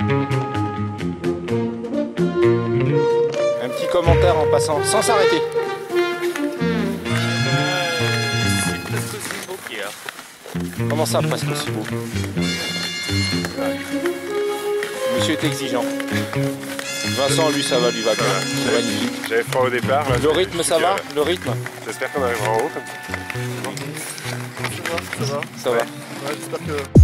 Un petit commentaire en passant, sans s'arrêter. Comment ça, presque aussi beau Monsieur est exigeant. Vincent, lui, ça va, lui va bien. C'est magnifique. J'avais froid au départ. Le rythme, ça va euh, Le rythme J'espère qu'on arrivera en haut ça. Ça va, ça va. Ça va.